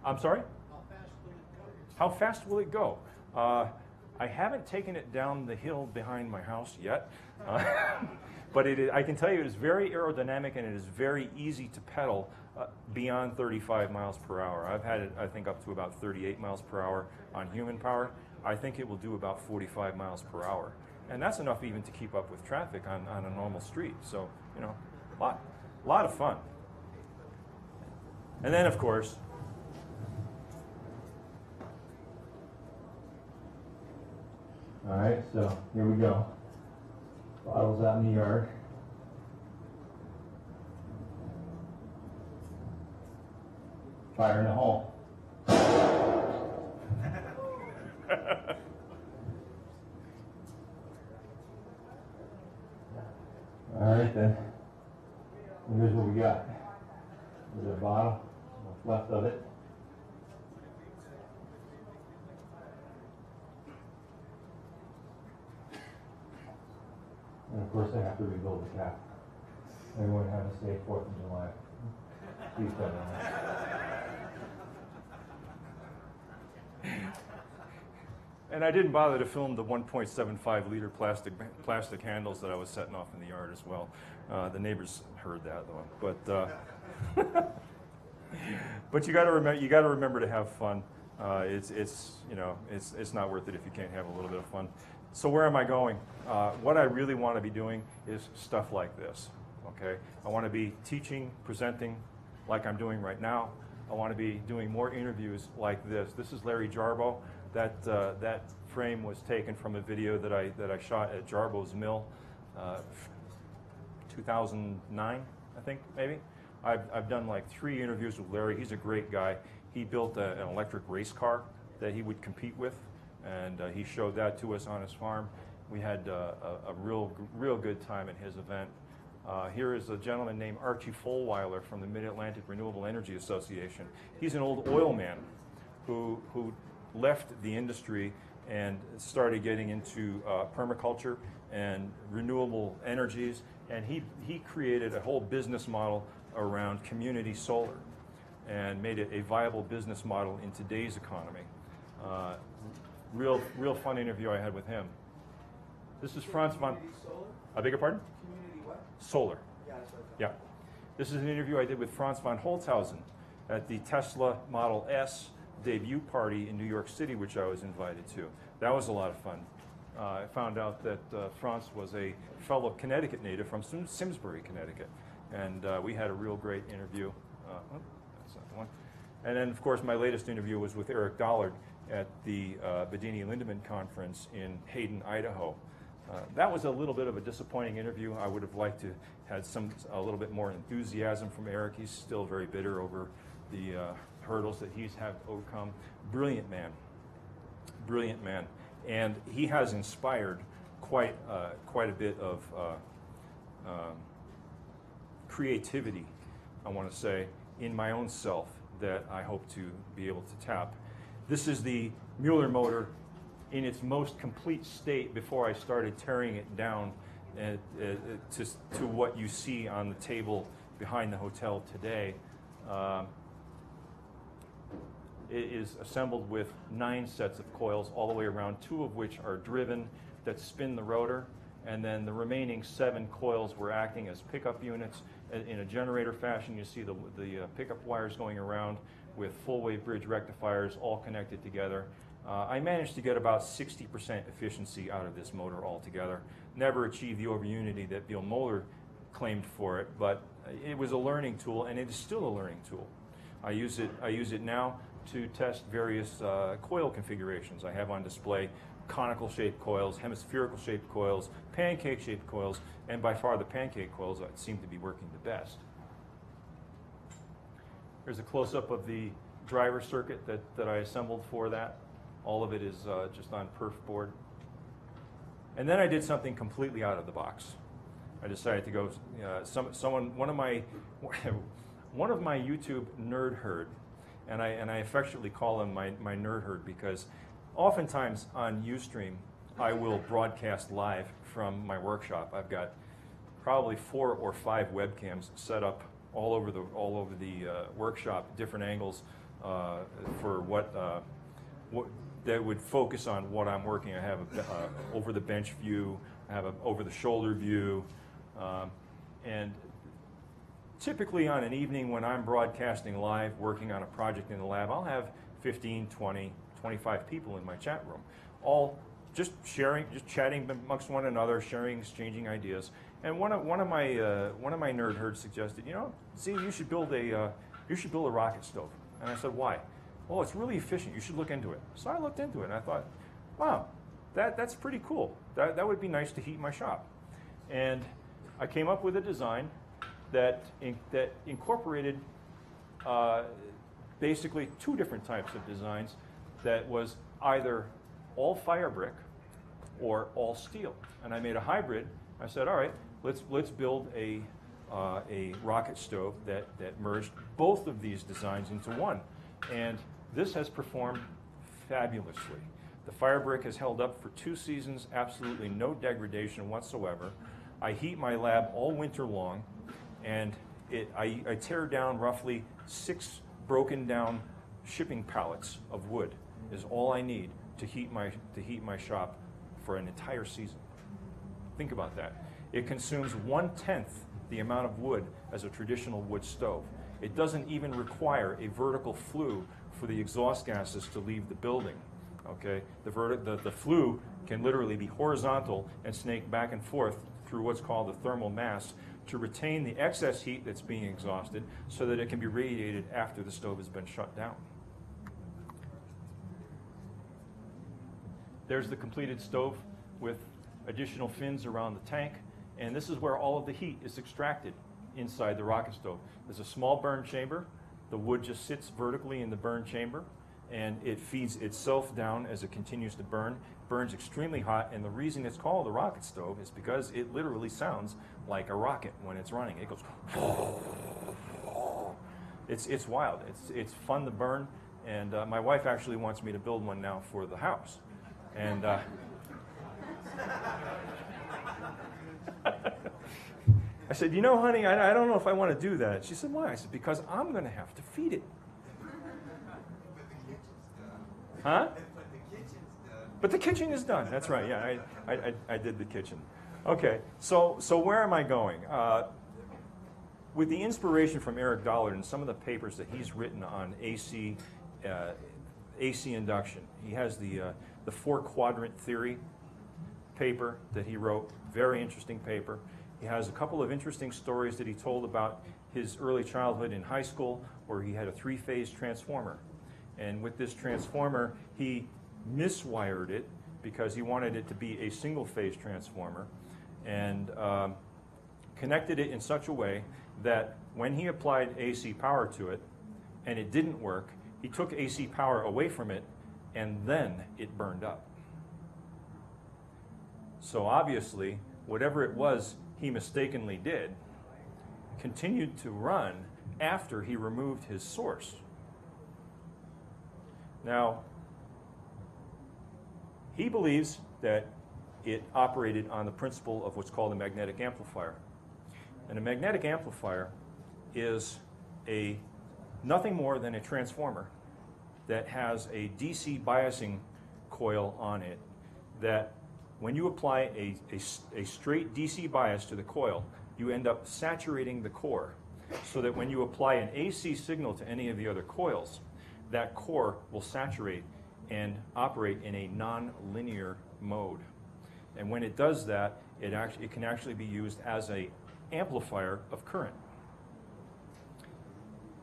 I'm sorry. How fast will it go? Uh, I haven't taken it down the hill behind my house yet, uh, but I can tell you it is very aerodynamic and it is very easy to pedal uh, beyond 35 miles per hour. I've had it, I think, up to about 38 miles per hour on human power. I think it will do about 45 miles per hour and that's enough even to keep up with traffic on, on a normal street. So, you know, a lot, lot of fun. And then, of course, All right, so here we go. Bottles out in the yard. Fire in the hole. Then. Here's what we got. There's a bottle, what's left of it. And of course, they have to rebuild the cap. Everyone have a safe Fourth of July. Please don't. And I didn't bother to film the 1.75 liter plastic plastic handles that I was setting off in the yard as well. Uh, the neighbors heard that though, but uh, but you got to remember you got to remember to have fun. Uh, it's it's you know it's it's not worth it if you can't have a little bit of fun. So where am I going? Uh, what I really want to be doing is stuff like this. Okay, I want to be teaching, presenting, like I'm doing right now. I want to be doing more interviews like this. This is Larry Jarboe. That uh, that frame was taken from a video that I that I shot at Jarboe's mill, uh, 2009, I think maybe. I've I've done like three interviews with Larry. He's a great guy. He built a, an electric race car that he would compete with, and uh, he showed that to us on his farm. We had uh, a, a real real good time at his event. Uh, here is a gentleman named Archie Folweiler from the Mid-Atlantic Renewable Energy Association. He's an old oil man who, who left the industry and started getting into uh, permaculture and renewable energies. And he, he created a whole business model around community solar and made it a viable business model in today's economy. Uh, real, real fun interview I had with him. This is Franz von. Solar? I beg your pardon? Community what? Solar. Yeah, Yeah. This is an interview I did with Franz von Holzhausen at the Tesla Model S debut party in New York City, which I was invited to. That was a lot of fun. Uh, I found out that uh, Franz was a fellow Connecticut native from Sim- Simsbury, Connecticut. And uh, we had a real great interview. Uh, oh, that's not the one. And then, of course, my latest interview was with Eric Dollard at the uh, Bedini Lindemann conference in Hayden, Idaho. Uh, that was a little bit of a disappointing interview. I would have liked to had some a little bit more enthusiasm from Eric. He's still very bitter over the uh, hurdles that he's had to overcome. Brilliant man, brilliant man, and he has inspired quite uh, quite a bit of uh, um, creativity. I want to say in my own self that I hope to be able to tap. This is the Muller motor in its most complete state before I started tearing it down uh, uh, to, to what you see on the table behind the hotel today. Um, is assembled with nine sets of coils all the way around, two of which are driven that spin the rotor, and then the remaining seven coils were acting as pickup units in a generator fashion. You see the, the uh, pickup wires going around with full wave bridge rectifiers all connected together. Uh, I managed to get about 60% efficiency out of this motor altogether. Never achieved the over unity that Bill Muller claimed for it, but it was a learning tool, and it is still a learning tool. I use it. I use it now to test various uh, coil configurations. I have on display conical shaped coils, hemispherical shaped coils, pancake shaped coils, and by far the pancake coils seem to be working the best. Here's a close up of the driver circuit that, that I assembled for that. All of it is uh, just on perf board. And then I did something completely out of the box. I decided to go. Uh, some, someone, one of my, one of my YouTube nerd herd, and I and I affectionately call him my my nerd herd because, oftentimes on UStream, I will broadcast live from my workshop. I've got probably four or five webcams set up all over the all over the uh, workshop, different angles uh, for what uh, what that would focus on what I'm working. I have a uh, over the bench view, I have a over the shoulder view, um, and typically on an evening when I'm broadcasting live, working on a project in the lab, I'll have 15, 20, 25 people in my chat room, all just sharing, just chatting amongst one another, sharing, exchanging ideas. And one of one of my uh, one of my nerd herds suggested, you know, see, you should build a uh, you should build a rocket stove. And I said, why? Oh, it's really efficient. You should look into it. So I looked into it and I thought, wow, that, that's pretty cool. That, that would be nice to heat my shop. And I came up with a design that, in, that incorporated uh, basically two different types of designs that was either all fire brick or all steel. And I made a hybrid. I said, all right, let's, let's build a, uh, a rocket stove that, that merged both of these designs into one. And this has performed fabulously. The fire brick has held up for two seasons, absolutely no degradation whatsoever. I heat my lab all winter long, and it, I, I tear down roughly six broken down shipping pallets of wood is all I need to heat my, to heat my shop for an entire season. Think about that. It consumes one tenth the amount of wood as a traditional wood stove. It doesn't even require a vertical flue for the exhaust gases to leave the building. Okay, the, verti- the, the flue can literally be horizontal and snake back and forth through what's called the thermal mass to retain the excess heat that's being exhausted so that it can be radiated after the stove has been shut down. There's the completed stove with additional fins around the tank, and this is where all of the heat is extracted inside the rocket stove. There's a small burn chamber. The wood just sits vertically in the burn chamber, and it feeds itself down as it continues to burn. Burns extremely hot, and the reason it's called a rocket stove is because it literally sounds like a rocket when it's running. It goes. It's it's wild. It's it's fun to burn, and uh, my wife actually wants me to build one now for the house, and. Uh, I said, you know, honey, I, I don't know if I want to do that. She said, why? I said, because I'm going to have to feed it. Huh? But the kitchen is done. That's right. Yeah, I, I, I, did the kitchen. Okay, so, so where am I going? Uh, with the inspiration from Eric Dollard and some of the papers that he's written on AC, uh, AC induction, he has the, uh, the four quadrant theory paper that he wrote, very interesting paper. He has a couple of interesting stories that he told about his early childhood in high school where he had a three phase transformer. And with this transformer, he miswired it because he wanted it to be a single phase transformer and um, connected it in such a way that when he applied AC power to it and it didn't work, he took AC power away from it and then it burned up. So obviously, whatever it was he mistakenly did continued to run after he removed his source. Now, he believes that it operated on the principle of what's called a magnetic amplifier. And a magnetic amplifier is a nothing more than a transformer that has a DC biasing coil on it that when you apply a, a, a, straight DC bias to the coil, you end up saturating the core so that when you apply an AC signal to any of the other coils, that core will saturate and operate in a non-linear mode. And when it does that, it, actually, it can actually be used as a amplifier of current.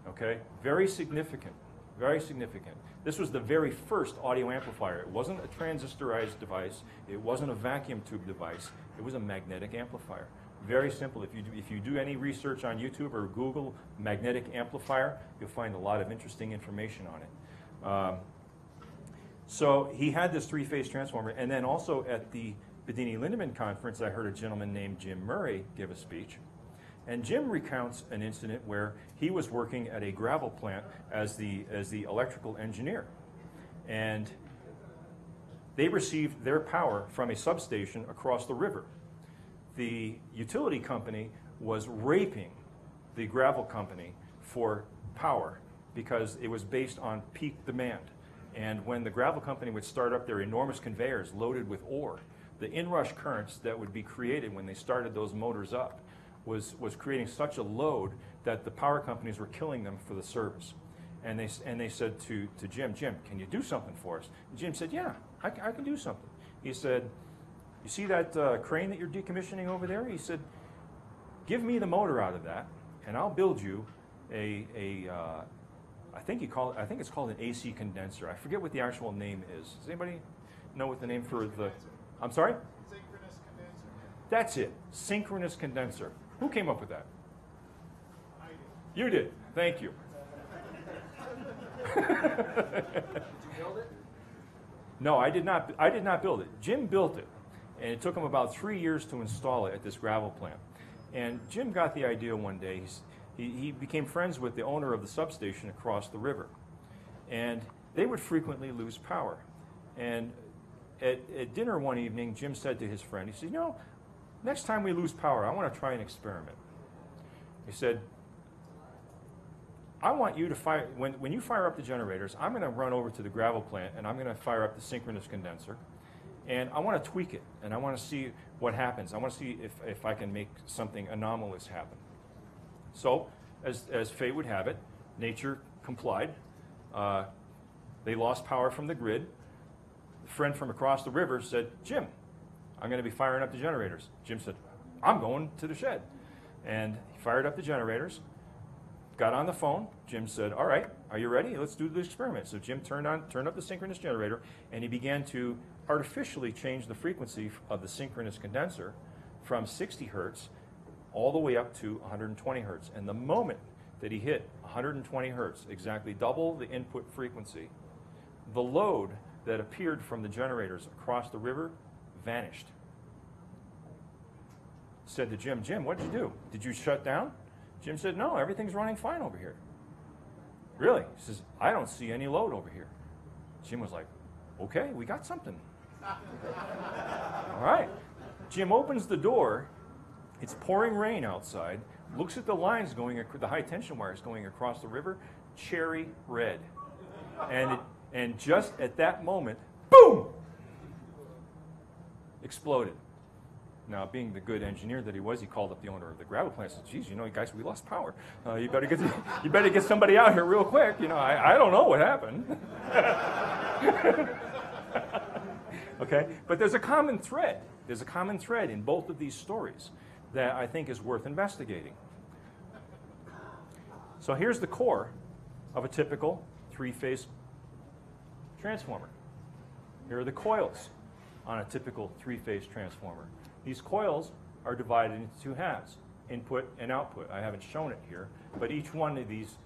Okay, very significant, very significant. This was the very first audio amplifier. It wasn't a transistorized device. It wasn't a vacuum tube device. It was a magnetic amplifier. Very simple. If you do, if you do any research on YouTube or Google magnetic amplifier, you'll find a lot of interesting information on it. Um, so he had this three-phase transformer, and then also at the Bedini Lindemann conference, I heard a gentleman named Jim Murray give a speech. And Jim recounts an incident where he was working at a gravel plant as the, as the electrical engineer. And they received their power from a substation across the river. The utility company was raping the gravel company for power because it was based on peak demand. And when the gravel company would start up their enormous conveyors loaded with ore, the inrush currents that would be created when they started those motors up was, was creating such a load that the power companies were killing them for the service. And they, and they said to, to Jim, Jim, can you do something for us? And Jim said, yeah, I, I can do something. He said, you see that uh, crane that you're decommissioning over there? He said, give me the motor out of that, and I'll build you a, a uh, I think you call it, I think it's called an AC condenser. I forget what the actual name is. Does anybody know what the name for the, I'm sorry? Synchronous condenser. That's it, synchronous condenser. Who came up with that? I did. You did, thank you. Did you build it? No, I did not. I did not build it. Jim built it, and it took him about three years to install it at this gravel plant. And Jim got the idea one day. He's, he, he became friends with the owner of the substation across the river, and they would frequently lose power. And at, at dinner one evening, Jim said to his friend, he said, "You know, next time we lose power, I want to try an experiment." He said, I want you to fire, when, when you fire up the generators, I'm going to run over to the gravel plant and I'm going to fire up the synchronous condenser. And I want to tweak it and I want to see what happens. I want to see if, if I can make something anomalous happen. So, as, as fate would have it, nature complied. Uh, they lost power from the grid. A friend from across the river said, Jim, I'm going to be firing up the generators. Jim said, I'm going to the shed. And he fired up the generators got on the phone. Jim said, "All right, are you ready? Let's do the experiment." So Jim turned on turned up the synchronous generator, and he began to artificially change the frequency of the synchronous condenser from 60 hertz all the way up to 120 hertz. And the moment that he hit 120 hertz, exactly double the input frequency, the load that appeared from the generators across the river vanished. Said to Jim, Jim, what did you do? Did you shut down? Jim said, No, everything's running fine over here. Really? He says, I don't see any load over here. Jim was like, Okay, we got something. All right. Jim opens the door. It's pouring rain outside. Looks at the lines going, the high tension wires going across the river, cherry red. And, it, and just at that moment, boom! Exploded. Now, being the good engineer that he was, he called up the owner of the gravel plant and said, geez, you know, guys, we lost power. Uh, you, better get, you better get somebody out here real quick. You know, I, I don't know what happened. okay? But there's a common thread. There's a common thread in both of these stories that I think is worth investigating. So here's the core of a typical three-phase transformer. Here are the coils on a typical three-phase transformer. These coils are divided into two halves, input and output. I haven't shown it here, but each one of these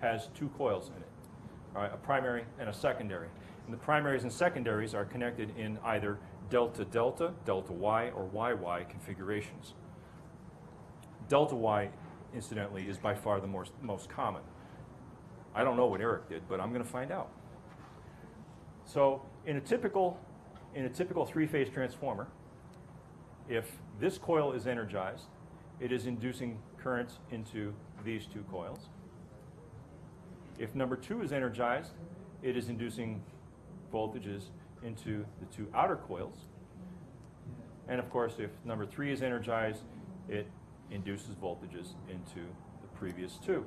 has two coils in it, a primary and a secondary. And the primaries and secondaries are connected in either delta delta, delta Y, or YY configurations. Delta Y, incidentally, is by far the most, most common. I don't know what Eric did, but I'm going to find out. So in a typical, in a typical three-phase transformer, if this coil is energized, it is inducing currents into these two coils. If number two is energized, it is inducing voltages into the two outer coils. And of course, if number three is energized, it induces voltages into the previous two.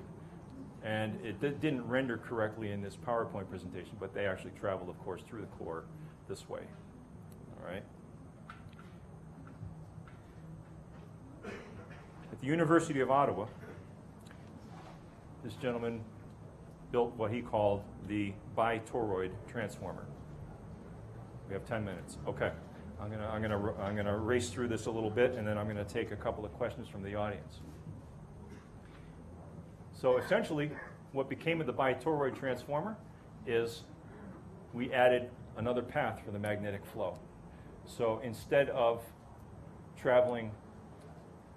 And it di- didn't render correctly in this PowerPoint presentation, but they actually traveled, of course, through the core this way. All right? At the University of Ottawa, this gentleman built what he called the bitoroid transformer. We have 10 minutes. Okay. I'm going to I'm to I'm to race through this a little bit and then I'm going to take a couple of questions from the audience. So essentially what became of the bitoroid transformer is we added another path for the magnetic flow. So instead of traveling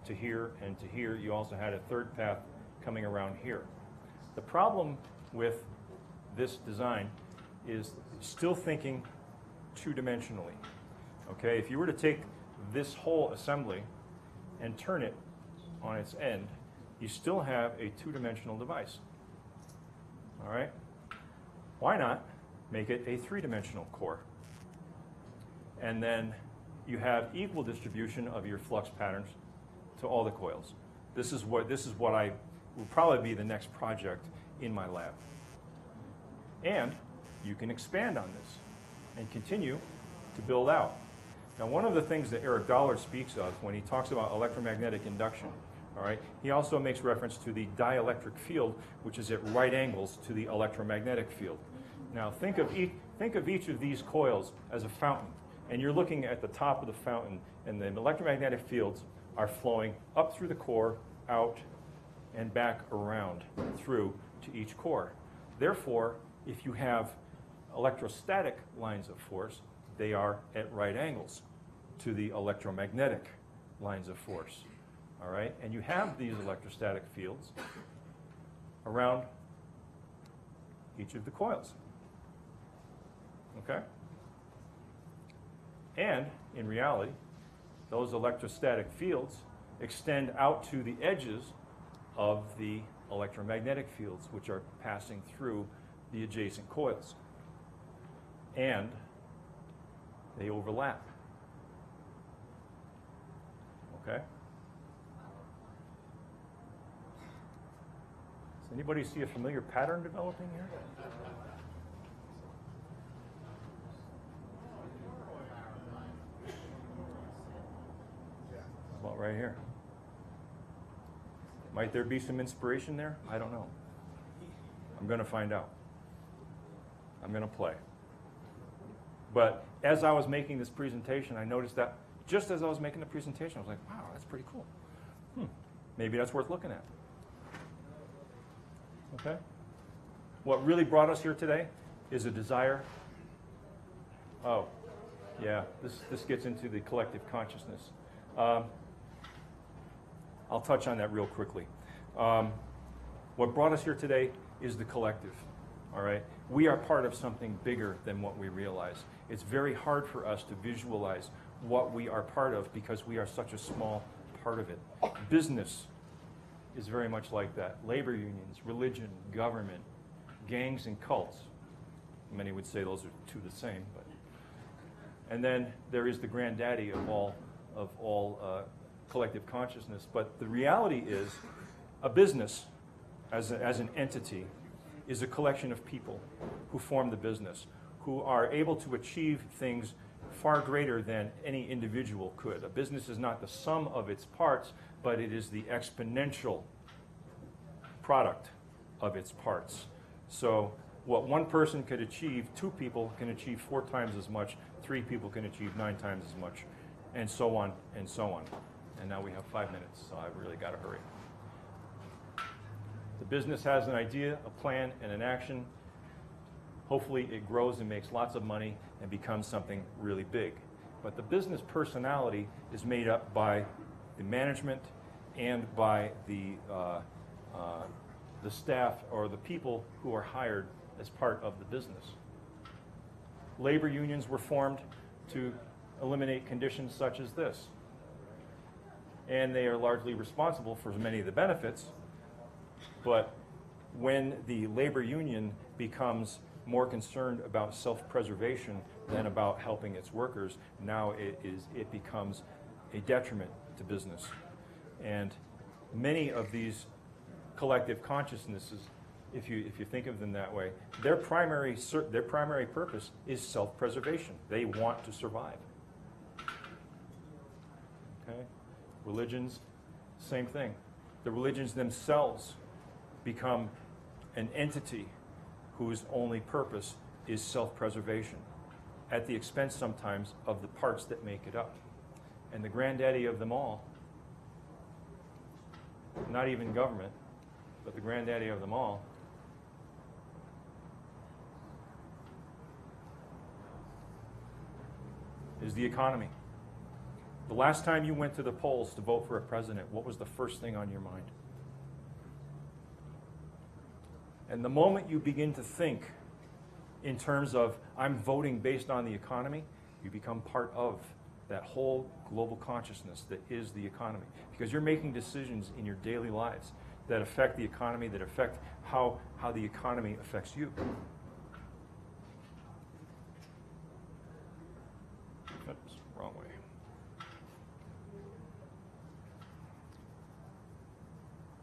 to here and to here, you also had a third path coming around here. The problem with this design is still thinking two-dimensionally. Okay, if you were to take this whole assembly and turn it on its end, you still have a two-dimensional device. All right? Why not make it a three-dimensional core? And then you have equal distribution of your flux patterns to all the coils. This is what this is what I will probably be the next project in my lab. And you can expand on this and continue to build out. Now, one of the things that Eric Dollard speaks of when he talks about electromagnetic induction, All right. He also makes reference to the dielectric field, which is at right angles to the electromagnetic field. Now think of each, think of each of these coils as a fountain, and you're looking at the top of the fountain, and the electromagnetic fields are flowing up through the core, out, and back around through to each core. Therefore, if you have electrostatic lines of force, they are at right angles to the electromagnetic lines of force. All right? And you have these electrostatic fields around each of the coils. Okay? And in reality, those electrostatic fields extend out to the edges of the electromagnetic fields, which are passing through the adjacent coils. And they overlap. Okay? Does anybody see a familiar pattern developing here? About right here. Might there be some inspiration there? I don't know. I'm going to find out. I'm going to play. But as I was making this presentation, I noticed that just as I was making the presentation, I was like, wow, that's pretty cool. Hmm, maybe that's worth looking at. Okay? What really brought us here today is a desire. Oh, yeah, this, this gets into the collective consciousness. Um, I'll touch on that real quickly. Um, what brought us here today is the collective. All right? We are part of something bigger than what we realize. It's very hard for us to visualize what we are part of because we are such a small part of it. Business is very much like that. Labor unions, religion, government, gangs, and cults. Many would say those are two the same, but. And then there is the granddaddy of all of all uh, collective consciousness. But the reality is, a business, as, a, as an entity, is a collection of people who form the business, who are able to achieve things far greater than any individual could. A business is not the sum of its parts, but it is the exponential product of its parts. So, what one person could achieve, two people can achieve four times as much, three people can achieve nine times as much, and so on and so on. And now we have five minutes, so I've really got to hurry. Business has an idea, a plan, and an action. Hopefully, it grows and makes lots of money and becomes something really big. But the business personality is made up by the management and by the, uh, uh, the staff or the people who are hired as part of the business. Labor unions were formed to eliminate conditions such as this. And they are largely responsible for many of the benefits, but when the labor union becomes more concerned about self-preservation than about helping its workers, now it, is, it becomes a detriment to business. And many of these collective consciousnesses, if you, if you think of them that way, their primary, their primary purpose is self-preservation. They want to survive. Okay? Religions, same thing. The religions themselves become an entity whose only purpose is self preservation, at the expense sometimes of the parts that make it up. And the granddaddy of them all, not even government, but the granddaddy of them all, is the economy. The last time you went to the polls to vote for a president, what was the first thing on your mind? And the moment you begin to think in terms of, I'm voting based on the economy, you become part of that whole global consciousness that is the economy. Because you're making decisions in your daily lives that affect the economy, that affect how, how the economy affects you. Oops, wrong way.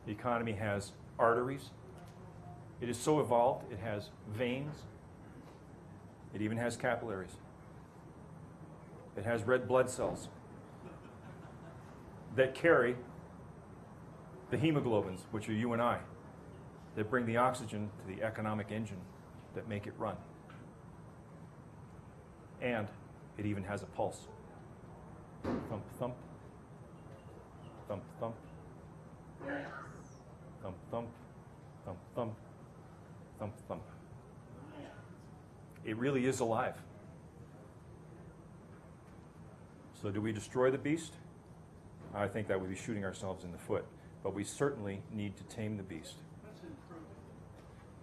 The economy has arteries. It is so evolved, it has veins. It even has capillaries. It has red blood cells that carry the hemoglobins, which are you and I, that bring the oxygen to the economic engine that make it run. And it even has a pulse. Thump, thump. Thump, thump. Thump, thump. Thump, thump. Thump, thump. It really is alive. So, do we destroy the beast? I think that would be shooting ourselves in the foot. But we certainly need to tame the beast.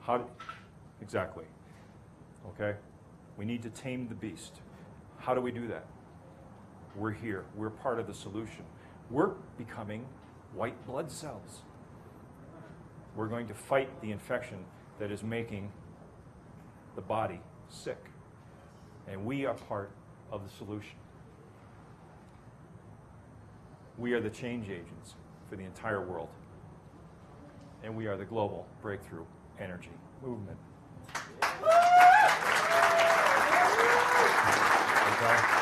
How? Exactly. Okay? We need to tame the beast. How do we do that? We're here. We're part of the solution. We're becoming white blood cells. We're going to fight the infection that is making the body sick. And we are part of the solution. We are the change agents for the entire world. And we are the global breakthrough energy movement. Okay?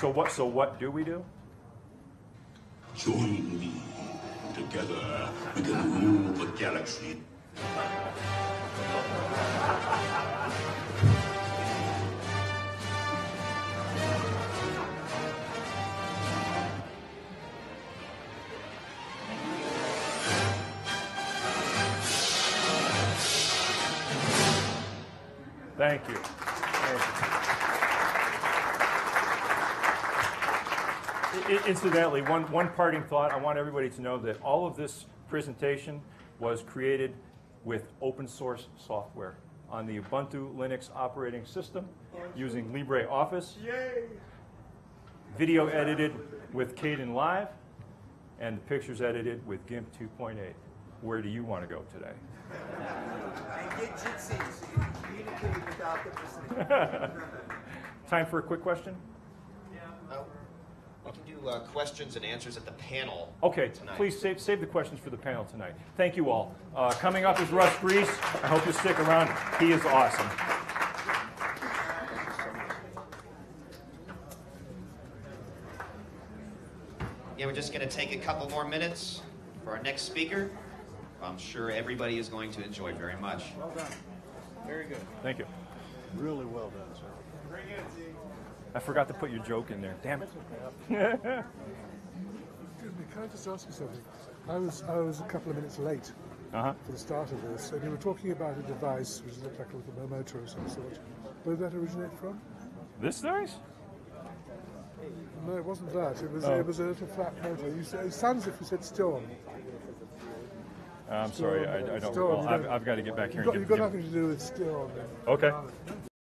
So what so what do we do? Join me. Together, we can rule the galaxy. Incidentally, one, one parting thought, I want everybody to know that all of this presentation was created with open source software on the Ubuntu Linux operating system using LibreOffice. Yay! Video edited with Kdenlive, and the pictures edited with GIMP 2.8. Where do you want to go today? And get Jitsi so you can communicate without them listening. Time for a quick question? Uh, We can do uh, questions and answers at the panel. Okay, tonight. please save, save the questions for the panel tonight. Thank you all. Uh, coming up is Russ Gries. I hope you stick around. He is awesome. Yeah, we're just going to take a couple more minutes for our next speaker. I'm sure everybody is going to enjoy very much. Well done. Very good. Thank you. Really well done, sir. Bring it, Z. I forgot to put your joke in there. Damn it. Excuse me, can I just ask you something? I was I was a couple of minutes late Uh huh. for the start of this, and you were talking about a device which looked like a little motor of some sort. Where did that originate from? This nice? No, it wasn't that. It was Oh. it was a little flat motor. You said, it sounds as if you said Steorn. I'm sorry, I, I don't Still, recall. I've, I've got to get back here You've got, you've got give nothing to do with Steorn. Okay.